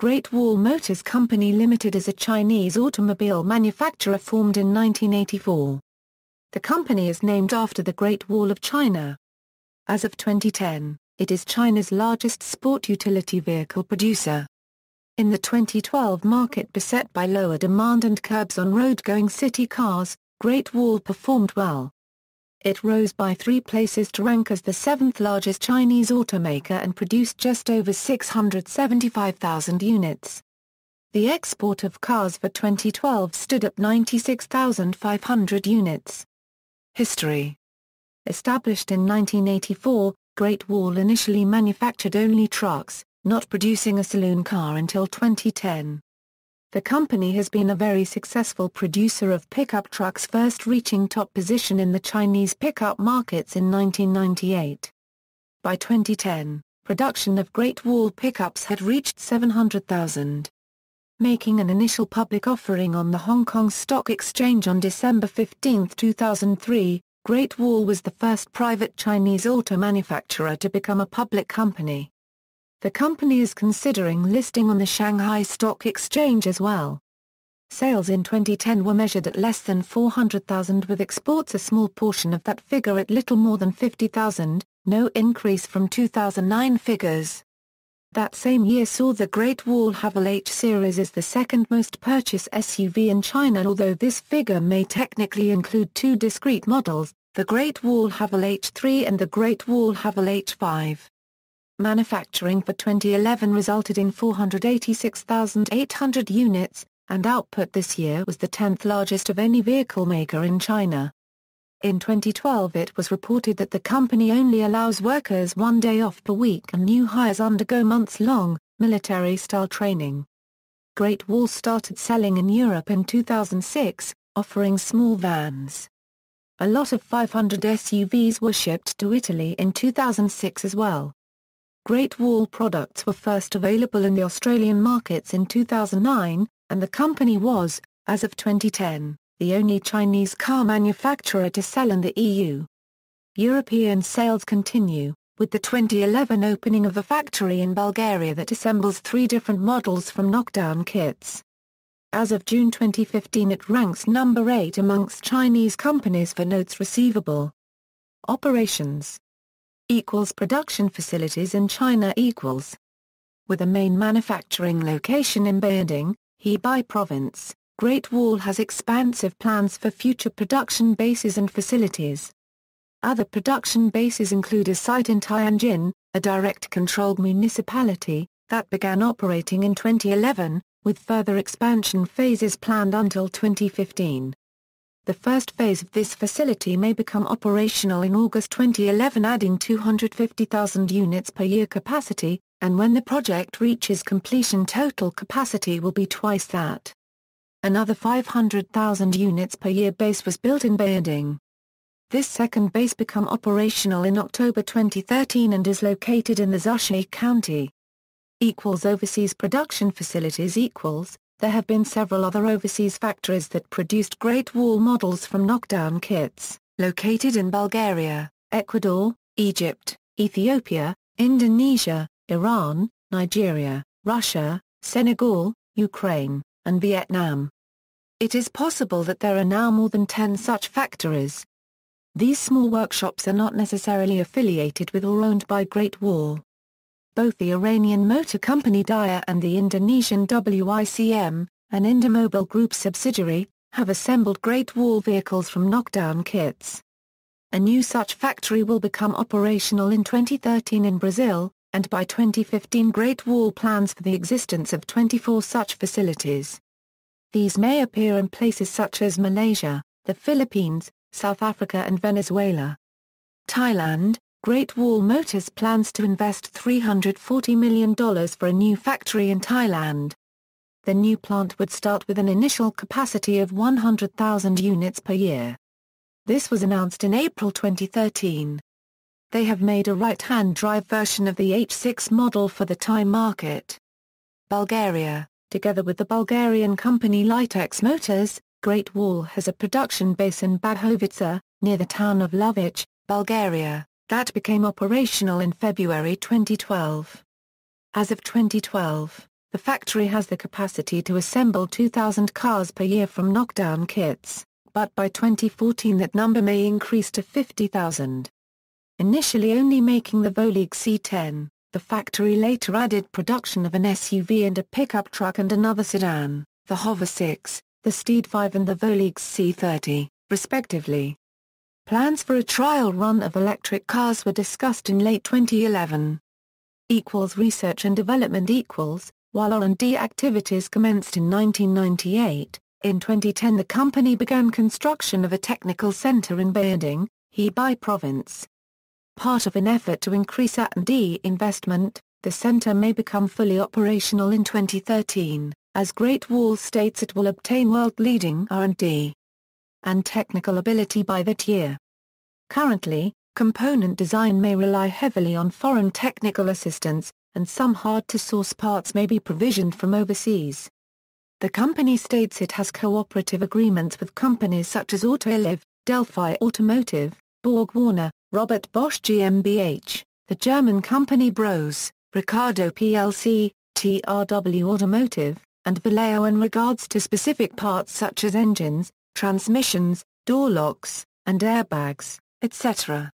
Great Wall Motors Company Limited is a Chinese automobile manufacturer formed in 1984. The company is named after the Great Wall of China. As of 2010, it is China's largest sport utility vehicle producer. In the 2012 market beset by lower demand and curbs on road-going city cars, Great Wall performed well. It rose by three places to rank as the seventh largest Chinese automaker and produced just over 675,000 units. The export of cars for 2012 stood at 96,500 units. History Established in 1984, Great Wall initially manufactured only trucks, not producing a saloon car until 2010. The company has been a very successful producer of pickup trucks first reaching top position in the Chinese pickup markets in 1998. By 2010, production of Great Wall pickups had reached 700,000. Making an initial public offering on the Hong Kong Stock Exchange on December 15, 2003, Great Wall was the first private Chinese auto manufacturer to become a public company. The company is considering listing on the Shanghai Stock Exchange as well. Sales in 2010 were measured at less than 400,000 with exports a small portion of that figure at little more than 50,000, no increase from 2009 figures. That same year saw the Great Wall Haval H series as the second most purchased SUV in China although this figure may technically include two discrete models, the Great Wall Haval H3 and the Great Wall Haval H5. Manufacturing for 2011 resulted in 486,800 units, and output this year was the 10th largest of any vehicle maker in China. In 2012 it was reported that the company only allows workers one day off per week and new hires undergo months-long, military-style training. Great Wall started selling in Europe in 2006, offering small vans. A lot of 500 SUVs were shipped to Italy in 2006 as well. Great Wall products were first available in the Australian markets in 2009, and the company was, as of 2010, the only Chinese car manufacturer to sell in the EU. European sales continue, with the 2011 opening of a factory in Bulgaria that assembles three different models from knockdown kits. As of June 2015 it ranks number 8 amongst Chinese companies for notes receivable. Operations equals production facilities in China equals. With a main manufacturing location in Baoding, Hebei Province, Great Wall has expansive plans for future production bases and facilities. Other production bases include a site in Tianjin, a direct-controlled municipality, that began operating in 2011, with further expansion phases planned until 2015. The first phase of this facility may become operational in August 2011 adding 250,000 units per year capacity, and when the project reaches completion total capacity will be twice that. Another 500,000 units per year base was built in Baoding. This second base become operational in October 2013 and is located in the Xushui County. Equals overseas production facilities equals, there have been several other overseas factories that produced Great Wall models from knockdown kits, located in Bulgaria, Ecuador, Egypt, Ethiopia, Indonesia, Iran, Nigeria, Russia, Senegal, Ukraine, and Vietnam. It is possible that there are now more than 10 such factories. These small workshops are not necessarily affiliated with or owned by Great Wall. Both the Iranian motor company Dia and the Indonesian WICM, an Indomobile Group subsidiary, have assembled Great Wall vehicles from knockdown kits. A new such factory will become operational in 2013 in Brazil, and by 2015 Great Wall plans for the existence of 24 such facilities. These may appear in places such as Malaysia, the Philippines, South Africa and Venezuela. Thailand, Great Wall Motors plans to invest $340 million for a new factory in Thailand. The new plant would start with an initial capacity of 100,000 units per year. This was announced in April 2013. They have made a right-hand drive version of the H6 model for the Thai market. Bulgaria, together with the Bulgarian company Litex Motors, Great Wall has a production base in Bahovica, near the town of Lovech, Bulgaria that became operational in February 2012. As of 2012, the factory has the capacity to assemble 2,000 cars per year from knockdown kits, but by 2014 that number may increase to 50,000. Initially only making the Voleex C10, the factory later added production of an SUV and a pickup truck and another sedan, the Hover 6, the Steed 5 and the Voleex C30, respectively. Plans for a trial run of electric cars were discussed in late 2011. Equals research and development equals, while R&D activities commenced in 1998, in 2010 the company began construction of a technical center in Baoding, Hebei province. Part of an effort to increase R&D investment, the center may become fully operational in 2013, as Great Wall states it will obtain world-leading R&D and technical ability by that year. Currently, component design may rely heavily on foreign technical assistance, and some hard-to-source parts may be provisioned from overseas. The company states it has cooperative agreements with companies such as Autoliv, Delphi Automotive, Borg Warner, Robert Bosch GmbH, the German company Bros, Ricardo plc, TRW Automotive, and Valeo in regards to specific parts such as engines, transmissions, door locks, and airbags, etc.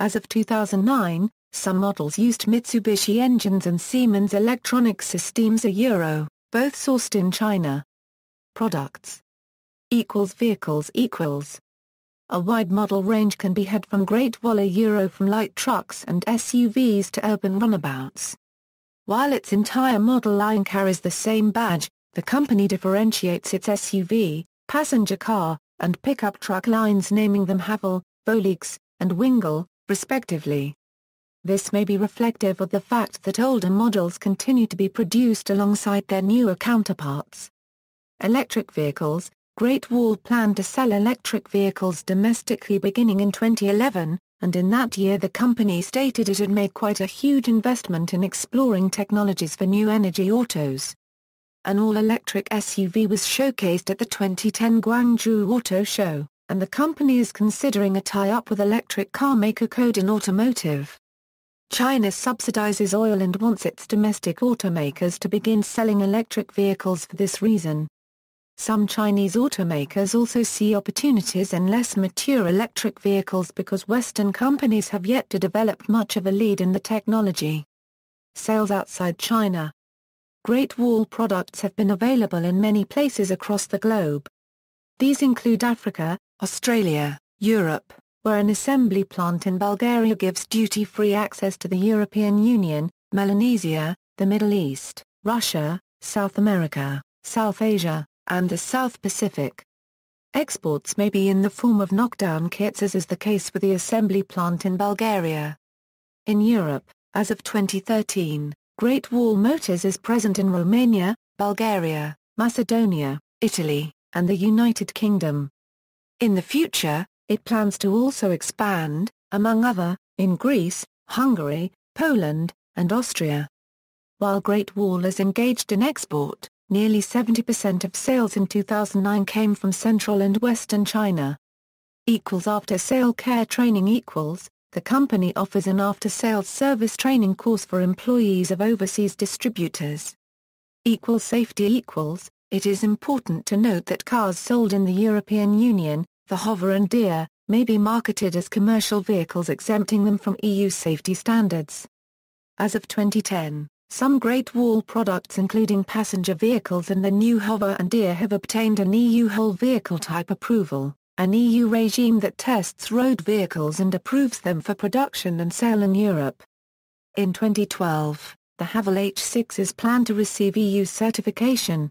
As of 2009, some models used Mitsubishi engines and Siemens electronic systems a Euro, both sourced in China. Products equals vehicles equals a wide model range can be had from Great Wall a Euro from light trucks and SUVs to urban runabouts. While its entire model line carries the same badge, the company differentiates its SUV, passenger car, and pickup truck lines naming them Haval, Voleex, and Wingle, respectively. This may be reflective of the fact that older models continue to be produced alongside their newer counterparts. Electric vehicles Great Wall planned to sell electric vehicles domestically beginning in 2011, and in that year the company stated it had made quite a huge investment in exploring technologies for new energy autos. An all-electric SUV was showcased at the 2010 Guangzhou Auto Show, and the company is considering a tie-up with electric car maker Coda Automotive. China subsidizes oil and wants its domestic automakers to begin selling electric vehicles for this reason. Some Chinese automakers also see opportunities in less mature electric vehicles because Western companies have yet to develop much of a lead in the technology. Sales outside China Great Wall products have been available in many places across the globe. These include Africa, Australia, Europe, where an assembly plant in Bulgaria gives duty-free access to the European Union, Melanesia, the Middle East, Russia, South America, South Asia, and the South Pacific. Exports may be in the form of knockdown kits as is the case with the assembly plant in Bulgaria. In Europe, as of 2013, Great Wall Motors is present in Romania, Bulgaria, Macedonia, Italy, and the United Kingdom. In the future, it plans to also expand, among other, in Greece, Hungary, Poland, and Austria. While Great Wall is engaged in export, nearly 70% of sales in 2009 came from Central and Western China. Equals after-sale care training equals, the company offers an after-sales service training course for employees of overseas distributors. Equal safety equals, it is important to note that cars sold in the European Union, the Hover and Deer, may be marketed as commercial vehicles exempting them from EU safety standards. As of 2010, some Great Wall products including passenger vehicles and the new Hover and Deer have obtained an EU whole vehicle type approval, an EU regime that tests road vehicles and approves them for production and sale in Europe. In 2012, the Haval H6 is planned to receive EU certification,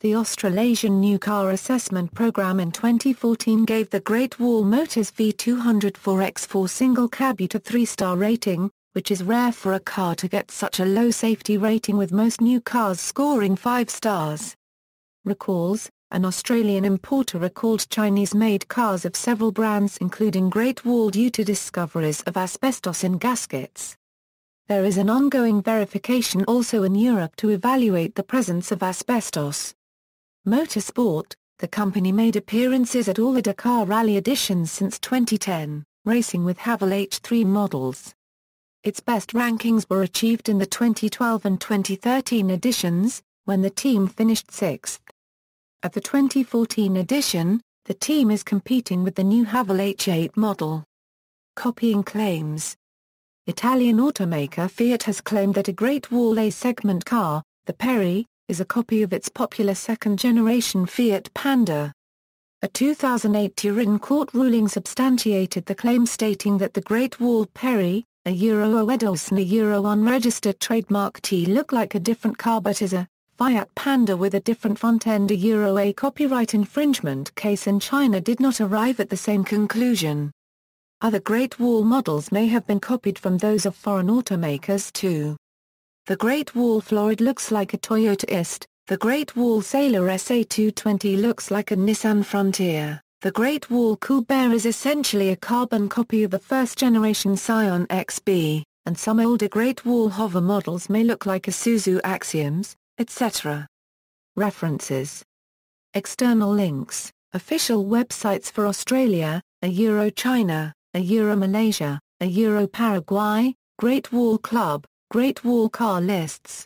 the Australasian New Car Assessment Programme in 2014 gave the Great Wall Motors V204X4 single cab a 3-star rating, which is rare for a car to get such a low safety rating with most new cars scoring 5 stars. Recalls, an Australian importer recalled Chinese-made cars of several brands including Great Wall due to discoveries of asbestos in gaskets. There is an ongoing verification also in Europe to evaluate the presence of asbestos. Motorsport, the company made appearances at all the Dakar Rally editions since 2010, racing with Haval H3 models. Its best rankings were achieved in the 2012 and 2013 editions, when the team finished sixth. At the 2014 edition, the team is competing with the new Haval H8 model. Copying claims Italian automaker Fiat has claimed that a Great Wall A-segment car, the Peri, is a copy of its popular second-generation Fiat Panda. A 2008 Turin court ruling substantiated the claim stating that the Great Wall Peri, a Euro Oedos and a Euro unregistered trademark T look like a different car but is a Fiat Panda with a different front end a Euro A copyright infringement case in China did not arrive at the same conclusion. Other Great Wall models may have been copied from those of foreign automakers too. The Great Wall Florid looks like a Toyota Ist, the Great Wall Sailor SA220 looks like a Nissan Frontier, the Great Wall Cool Bear is essentially a carbon copy of the first-generation Scion XB, and some older Great Wall Hover models may look like a Isuzu Axioms, etc. References. External links, official websites for Australia, a Euro China, a Euro Malaysia, a Euro Paraguay, Great Wall Club, Great Wall Car Lists